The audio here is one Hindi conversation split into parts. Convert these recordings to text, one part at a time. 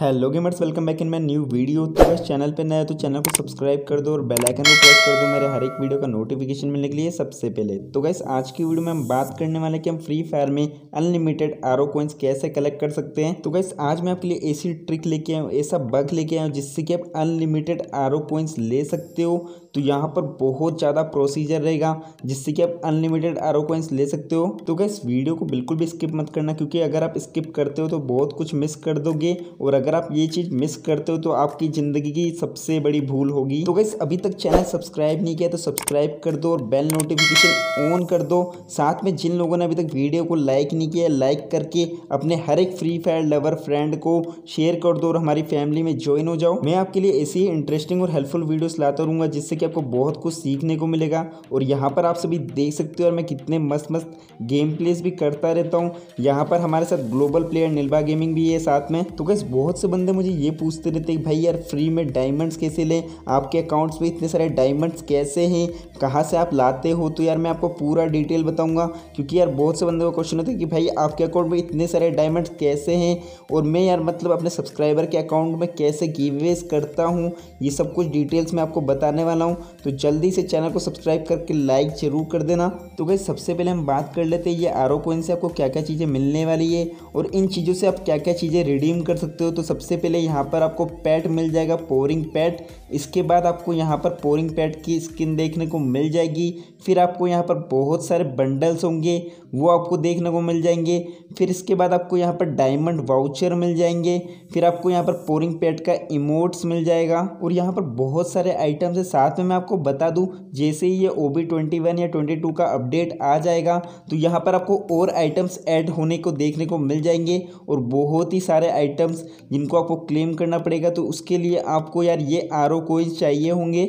Hello gamers welcome back in my new video तो बस चैनल पे नया है तो चैनल को सब्सक्राइब कर दो और बेल आइकन को प्रेस कर दो मेरे हर एक वीडियो का नोटिफिकेशन मिलने के लिए सबसे पहले। तो गैस आज की वीडियो में हम बात करने वाले कि हम फ्री फायर में अनलिमिटेड आर ओ कोइंस कैसे कलेक्ट कर सकते हैं। तो गैस आज मैं आपके लिए ऐसी ट्रिक लेके आया हूँ, ऐसा बग लेके आया हूँ जिससे कि आप अनलिमिटेड आर कोइंस ले सकते हो। तो यहाँ पर बहुत ज़्यादा प्रोसीजर रहेगा, जिससे कि आप अनलिमिटेड आर कोइंस ले सकते हो। तो गैस वीडियो को बिल्कुल भी स्किप मत करना, क्योंकि अगर आप स्किप करते हो तो बहुत कुछ मिस कर दोगे, और अगर आप ये चीज़ मिस करते हो तो आपकी ज़िंदगी की सबसे बड़ी भूल होगी। तो गैस अभी तक चैनल सब्सक्राइब नहीं किया तो सब्सक्राइब कर दो, और बेल नोटिफिकेशन ऑन कर दो। साथ में जिन लोगों ने अभी तक वीडियो को लाइक नहीं किया लाइक करके अपने हर एक फ्री फायर लवर फ्रेंड को शेयर कर दो, और हमारी फैमिली में ज्वाइन हो जाओ। मैं आपके लिए ऐसी इंटरेस्टिंग और हेल्पफुल वीडियोस लाता रहूँगा, जिससे कि आपको बहुत कुछ सीखने को मिलेगा और यहाँ पर आप सभी देख सकते हो और मैं कितने मस्त मस्त गेम प्लेस भी करता रहता हूँ। यहाँ पर हमारे साथ ग्लोबल प्लेयर नीलबा गेमिंग भी है साथ में। तो कैसे बहुत से बंदे मुझे ये पूछते रहते हैं भाई यार फ्री में डायमंड्स कैसे लें? आपके अकाउंट्स में इतने सारे डायमंड्स कैसे हैं? कहाँ से आप लाते हो? तो यार मैं आपको पूरा डिटेल बताऊँगा। क्योंकि यार बहुत से बंदों का क्वेश्चन होता है कि भाई, आपके अकाउंट में इतने सारे डायमंड्स कैसे हैं? और मैं यार मतलब अपने सब्सक्राइबर के अकाउंट में कैसे गिवेज करता हूँ? ये सब कुछ डिटेल्स मैं आपको बताने वाला हूँ। तो जल्दी से चैनल को सब्सक्राइब करके लाइक ज़रूर कर देना। तो भाई सबसे पहले हम बात कर लेते हैं, ये आर कोइन से आपको क्या क्या चीज़ें मिलने वाली है और इन चीज़ों से आप क्या क्या चीज़ें रिडीम कर सकते हो। तो सबसे पहले यहाँ पर आपको पैट मिल जाएगा पोरिंग पैट इसके बाद आपको यहाँ पर पोरिंग पैट की स्किन देखने को मिल जाएगी। फिर आपको यहाँ पर बहुत सारे बंडल्स होंगे, वो आपको देखने को मिल जाएँगे। फिर इसके बाद आपको यहाँ पर डायमंड वाउचर मिल जाएँगे। फिर आपको यहाँ पर पोरिंग पैट का इमोट्स मिल जाएगा और यहाँ पर बहुत सारे आइटम्स है, साथ में मैं आपको बता दूँ, जैसे ही ये ओ बी ट्वेंटी वन या ट्वेंटी टू का अपडेट आ जाएगा तो यहाँ पर आपको और आइटम्स ऐड होने को, देखने को मिल जाएँगे और बहुत ही सारे आइटम्स जिनको आपको क्लेम करना पड़ेगा तो उसके लिए आपको यार ये आर ओ कोई चाहिए होंगे।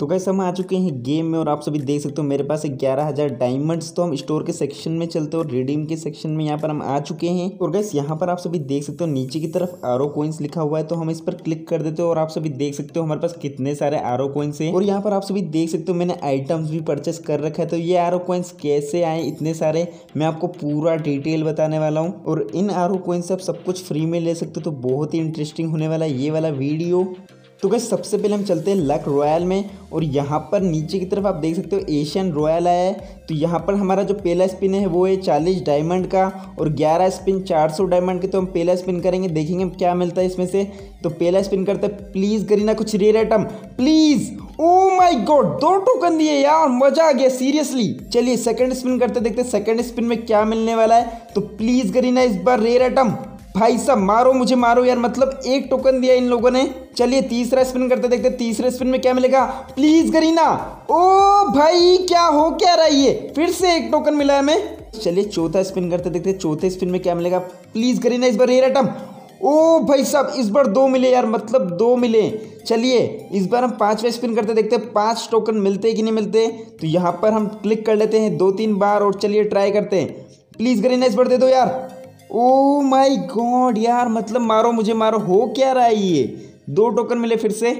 तो कैसे हम आ चुके हैं गेम में और आप सभी देख सकते हो मेरे पास ग्यारह हज़ार डायमंड्स तो हम स्टोर के सेक्शन में चलते हो और रिडीम के सेक्शन में यहाँ पर हम आ चुके हैं। और गैस यहाँ पर आप सभी देख सकते हो नीचे की तरफ़ आर कोइंस लिखा हुआ है तो हम इस पर क्लिक कर देते हो और आप सभी देख सकते हो हमारे पास कितने सारे आर कोइंस है। और यहाँ पर आप सभी देख सकते हो मैंने आइटम्स भी परचेस कर रखा है तो ये आर कोइंस कैसे आए, इतने सारे मैं आपको पूरा डिटेल बताने वाला हूँ। और इन आर कोइंस से आप सब कुछ फ्री में ले सकते हो तो बहुत ही इंटरेस्टिंग होने वाला है ये वाला वीडियो तो गैस सबसे पहले हम चलते हैं लक रॉयल में, और यहाँ पर नीचे की तरफ़ आप देख सकते हो एशियन रॉयल आया है। तो यहाँ पर हमारा जो पहला स्पिन है, वो है चालीस डायमंड का, और ग्यारह स्पिन चार सौ डायमंड के तो हम पहला स्पिन करेंगे, देखेंगे क्या मिलता है इसमें से। तो पहला स्पिन करते हैं प्लीज़ करीना कुछ rare item please oh my God दो टोकन दिए यार, मज़ा आ गया सीरियसली चलिए सेकंड स्पिन करते देखते सेकंड स्पिन में क्या मिलने वाला है। तो प्लीज़ करीना इस बार रेयर आइटम भाई साहब, मारो, मुझे मारो यार मतलब एक टोकन दिया इन लोगों ने। चलिए, तीसरा स्पिन करते देखते तीसरे स्पिन में क्या मिलेगा। प्लीज़ करीना ओ भाई, क्या हो क्या रहा है फिर से एक टोकन मिला है हमें। चलिए, चौथा स्पिन करते देखते चौथे स्पिन में क्या मिलेगा। प्लीज़ करीना इस बार रेयर आइटम ओ भाई साहब, इस बार दो मिले यार मतलब दो मिले। चलिए, इस बार हम पाँचवें स्पिन करते देखते हैं पाँच टोकन मिलते कि नहीं मिलते। तो यहाँ पर हम क्लिक कर लेते हैं, दो तीन बार, और चलिए ट्राई करते हैं। प्लीज़ करीना इस बार दे दो यार। ओ माय गॉड यार मतलब मारो, मुझे मारो, हो क्या रहा है ये? दो टोकन मिले फिर से।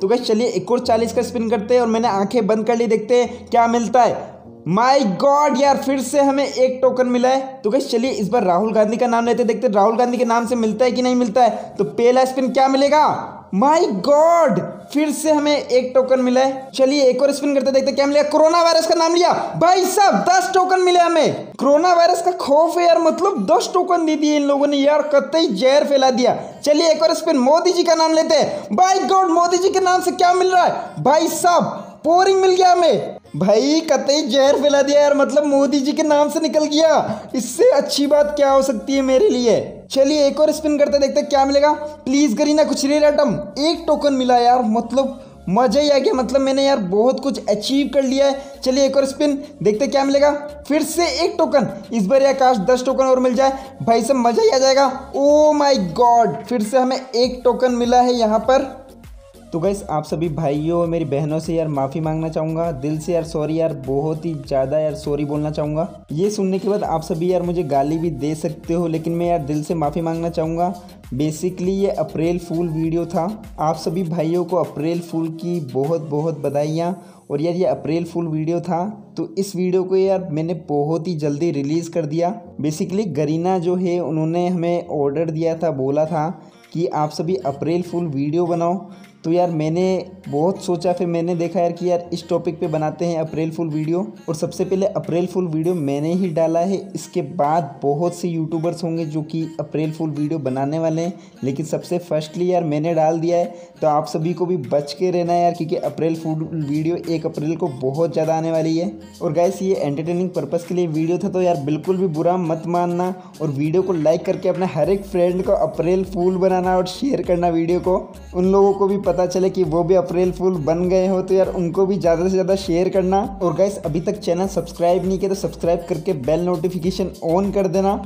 तो गैस चलिए एक और चालीस का स्पिन करते हैं और मैंने आँखें बंद कर ली, देखते हैं क्या मिलता है। माय गॉड यार, फिर से हमें एक टोकन मिला है। तो गैस चलिए इस बार राहुल गांधी का नाम लेते देखते राहुल गांधी के नाम से मिलता है कि नहीं मिलता है। तो पहला स्पिन क्या मिलेगा? माय गॉड फिर से हमें एक टोकन मिला है। चलिए एक और स्पिन करते देखते क्या मिला कोरोना वायरस का नाम लिया। भाई साहब, दस टोकन मिले हमें। कोरोना वायरस का खौफ है यार मतलब दस टोकन दे दिए इन लोगों ने यार कतई जहर फैला दिया। चलिए एक और स्पिन मोदी जी का नाम लेते हैं। बाई गॉड मोदी जी के नाम से क्या मिल रहा है? भाई साहब पोरिंग मिल गया हमें। भाई, कतई जहर फैला दिया यार मतलब मोदी जी के नाम से निकल गया। इससे अच्छी बात क्या हो सकती है मेरे लिए? चलिए एक और स्पिन करते देखते क्या मिलेगा। प्लीज़ करीना कुछ रेयर आइटम एक टोकन मिला यार मतलब मज़ा ही आ गया। मतलब मैंने यार बहुत कुछ अचीव कर लिया है। चलिए एक और स्पिन देखते क्या मिलेगा। फिर से एक टोकन इस बार यार काश दस टोकन और मिल जाए। भाई सब मज़ा ही आ जाएगा। ओ माई गॉड फिर से हमें एक टोकन मिला है यहाँ पर। तो गैस आप सभी भाइयों और मेरी बहनों से यार माफ़ी मांगना चाहूँगा। दिल से यार सॉरी यार, बहुत ही ज़्यादा यार सॉरी बोलना चाहूँगा। ये सुनने के बाद आप सभी यार मुझे गाली भी दे सकते हो, लेकिन मैं यार दिल से माफ़ी मांगना चाहूँगा। बेसिकली ये अप्रैल फूल वीडियो था। आप सभी भाइयों को अप्रैल फूल की बहुत बहुत बधाइयाँ। और यार ये अप्रैल फुल वीडियो था तो इस वीडियो को यार मैंने बहुत ही जल्दी रिलीज़ कर दिया। बेसिकली गरीना जो है, उन्होंने हमें ऑर्डर दिया था, बोला था कि आप सभी अप्रैल फुल वीडियो बनाओ। तो यार मैंने बहुत सोचा, फिर मैंने देखा यार कि यार इस टॉपिक पे बनाते हैं अप्रैल फुल वीडियो। और सबसे पहले अप्रैल फुल वीडियो मैंने ही डाला है। इसके बाद बहुत से यूट्यूबर्स होंगे जो कि अप्रैल फुल वीडियो बनाने वाले हैं। लेकिन सबसे फर्स्टली यार मैंने डाल दिया है। तो आप सभी को भी बच के रहना है यार, क्योंकि अप्रैल फुल वीडियो एक अप्रैल को बहुत ज़्यादा आने वाली है। और गैस ये एंटरटेनिंग पर्पज़ के लिए वीडियो था तो यार बिल्कुल भी बुरा मत मानना। और वीडियो को लाइक करके अपने हर एक फ्रेंड को अप्रैल फूल बनाना और शेयर करना वीडियो को। उन लोगों को भी पता चले कि वो भी अप्रैल फूल बन गए हो तो यार उनको भी ज़्यादा से ज़्यादा शेयर करना। और गैस अभी तक चैनल सब्सक्राइब नहीं किया तो सब्सक्राइब करके बेल नोटिफिकेशन ऑन कर देना।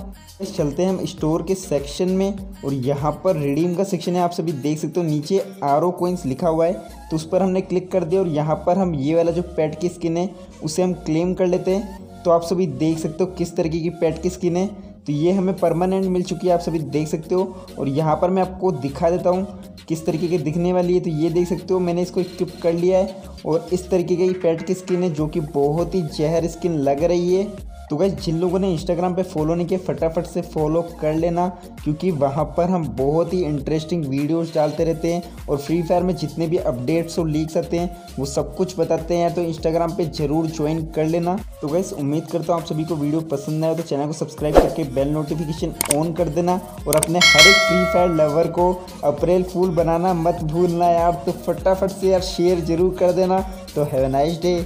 चलते हैं हम स्टोर के सेक्शन में, और यहाँ पर रिडीम का सेक्शन है, आप सभी देख सकते हो, नीचे आर ओ कोइंस लिखा हुआ है तो उस पर हमने क्लिक कर दिया, और यहाँ पर हम ये वाला जो पेट की स्किन है, उसे हम क्लेम कर लेते हैं। तो आप सभी देख सकते हो किस तरीके की पेट की स्किन है। तो ये हमें परमानेंट मिल चुकी है, आप सभी देख सकते हो। और यहाँ पर मैं आपको दिखा देता हूँ किस तरीके की दिखने वाली है तो ये देख सकते हो, मैंने इसको स्किप कर लिया है। और इस तरीके की पेट की स्किन है, जो कि बहुत ही जहर स्किन लग रही है। तो गैस जिन लोगों ने इंस्टाग्राम पे फॉलो नहीं किया, फटाफट से फॉलो कर लेना, क्योंकि वहाँ पर हम बहुत ही इंटरेस्टिंग वीडियोस डालते रहते हैं और फ्री फायर में जितने भी अपडेट्स और लीक्स आते हैं, वो सब कुछ बताते हैं तो इंस्टाग्राम पे ज़रूर ज्वाइन कर लेना। तो गैस उम्मीद करता हूँ आप सभी को वीडियो पसंद आए तो चैनल को सब्सक्राइब करके बेल नोटिफिकेशन ऑन कर देना और अपने हर एक फ्री फायर लवर को अप्रैल फूल बनाना मत भूलना यार तो फटाफट से यार शेयर ज़रूर कर देना। तो हैव नाइस डे